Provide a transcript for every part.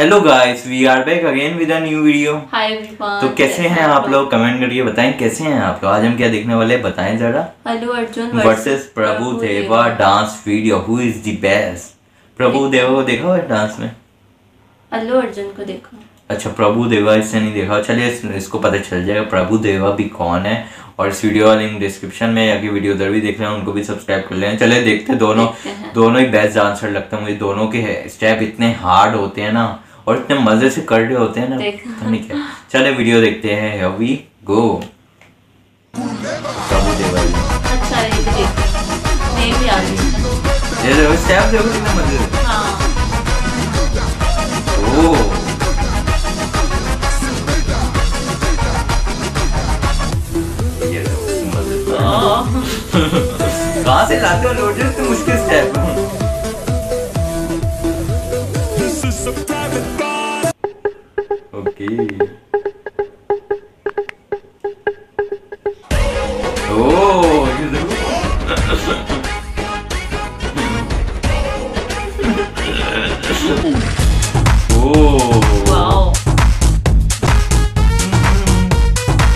Hello guys we are back again with a new video hi everyone तो कैसे हैं आप लोग? कमेंट करके बताएँ कैसे हैं आप लोग? आज हम क्या देखने वाले हैं? बताएँ जरा। अल्लू Arjun versus Prabhu Deva dance video who is the best Prabhu Deva को देखा है डांस में? अल्लू अर्जुन को देखो। अच्छा प्रभु देवा इससे नहीं देखा। चलिए इस, इसको पता चल जाएगा प्रभु देवा भी कौन है? और इस वीडियो का लिंक डिस्क्रिप्शन में या कि वीडियो उधर भी देख रहे हैं उनको भी सब्सक्राइब कर लें। चले देखते दोनों। देखते दोनों ही बेस्ट डांसर लगते हैं। मुझे दोनों के स्टेप इतने हार्ड होते हैं ना। और इतने मज़े से कर रहे होते हैं ना पता नहीं क्या। चले वीडियो देखते हैं। We go प्रभु देवा अच्छा ये भी देखो। मैं भी आ गई ये देखो स्टेप देखो कितने मज़े हाँ। ओह ये देखो, मज़े से। कहाँ से लाते हो लोटे इतने मुश्किल स्टेप ओके ओह ये देखो ओह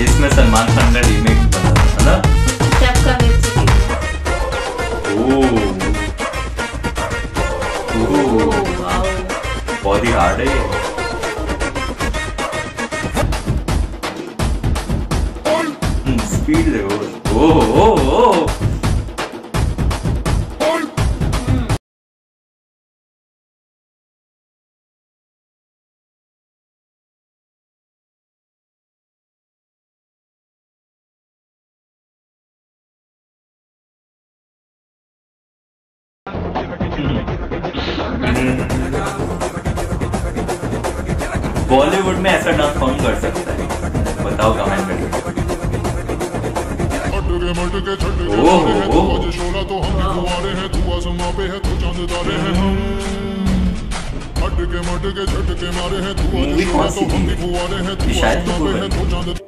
इसमें सलमान खान का रीमेक बना था है ना? स्टेप वेब से देखो ओह ओह ओह वाओ बहुत ही हार्ड है स्पीड देखो ओह ओह ओह बॉलीवुड में ऐसा डांस कौन कर सकता है? बताओ कमेंट करके मट के छट के मारे हैं तू आज शोला तो हम भी कुंवारे हैं तू आसमां पे है तू चाँद तारे हैं हम हट के मट के छट के मारे हैं तू आज शोला तो हम भी कुंवारे हैं तू आसमां पे है तू चाँद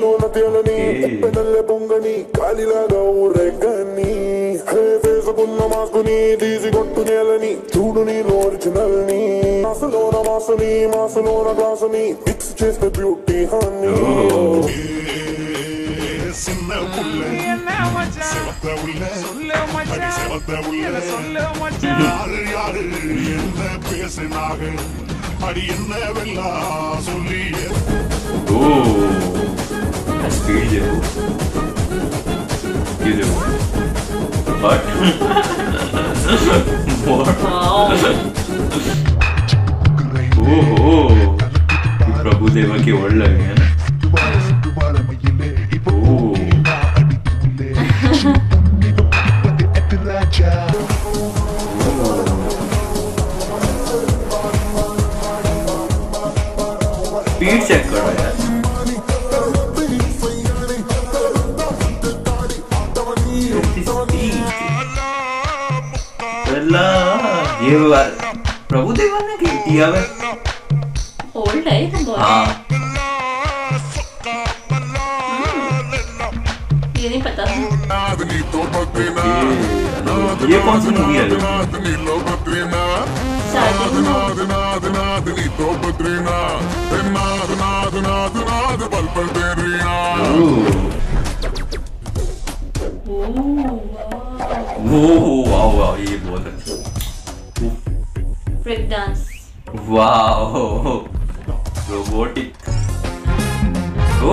నోనతేలని పెదల్లె పొంగని కాలిలాగా ఊరెగ్గని హే వేసుకున్న మాస్కుని తీసి కొట్టు నేలని చూడు నీ ఒరిజినల్ ని మాసలోన మాసని మాసలోన గ్లాసుని మిక్స్ చేసిన బ్యూటీ హనీ சிவத்த உள்ள அடி சிவத்த உள்ள யாரு யாரு என்ன பேசினாக அடி என்ன வெல்லா சொல்லியே ओह स्पीड देखो ये देखो बट वाओ ओहो प्रभु देवा की वर्ड लगे हैं ना बीट चेक करो यार। ये प्रभु देवा ने क्या किया ओल्ड है तो हाँ। हम्म। ये नहीं पता। ये कौन सी मूवी है? शादी याद नीतो बद्रीना ते नाद नाद नाद नाद बल पर तेरीना Wow, wow, wow, ये बहुत अच्छा ब्रेक डांस वाओ रोबोटिक ओ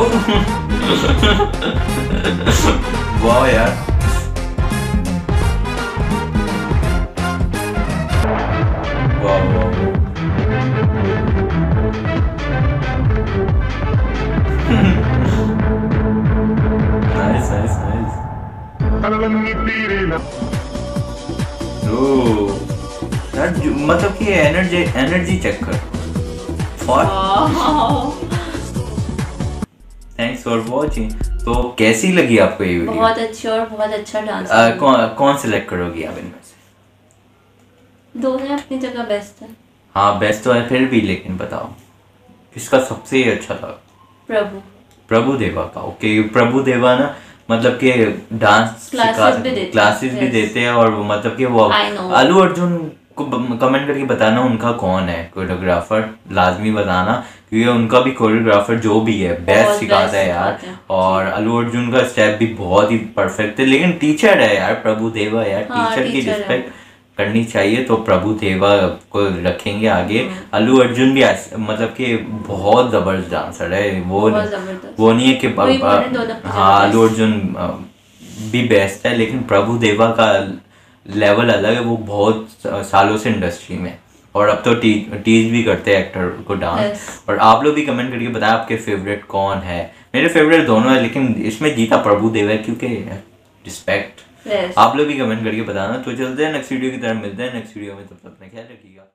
मतलब कि एनर्जी एनर्जी चेक कर और थैंक्स फॉर वॉचिंग तो कैसी लगी आपको ये वीडियो बहुत अच्छी और बहुत अच्छा डांस आ, कौन कौन सेलेक्ट करोगी आप इनमें? से दोनों अपनी जगह बेस्ट है। हाँ बेस्ट तो है फिर भी लेकिन बताओ। किसका सबसे अच्छा था? प्रभु। प्रभु देवा का। ओके प्रभु देवा ना मतलब कि डांस हैं, क्लासेस भी देते हैं और मतलब कि वो अलू अर्जुन को कमेंट करके बताना उनका कौन है कोरियोग्राफर लाजमी बताना क्योंकि उनका भी कोरियोग्राफर जो भी है बेस्ट सिखाता है यार। और अलू अर्जुन का स्टेप भी बहुत ही परफेक्ट है लेकिन टीचर है यार प्रभु देवा यार हाँ, टीचर की रिस्पेक्ट करनी चाहिए तो प्रभु देवा को रखेंगे आगे हम्म। अल्लू अर्जुन भी मतलब कि बहुत ज़बरदस्त डांसर है वो वो नहीं है कि है हाँ। अल्लू अर्जुन भी बेस्ट है लेकिन प्रभु देवा का लेवल अलग है वो बहुत सालों से इंडस्ट्री में और अब तो टी, टीज भी करते हैं एक्टर को डांस. और आप लोग भी कमेंट करके बताएँ आपके फेवरेट कौन है मेरे फेवरेट दोनों है लेकिन इसमें जीता प्रभु देवा है क्योंकि रिस्पेक्ट आप लोग भी कमेंट करके बताना। तो चलते हैं नेक्स्ट वीडियो की तरफ़, मिलते हैं नेक्स्ट वीडियो में, तब तक अपना ख्याल रखिएगा।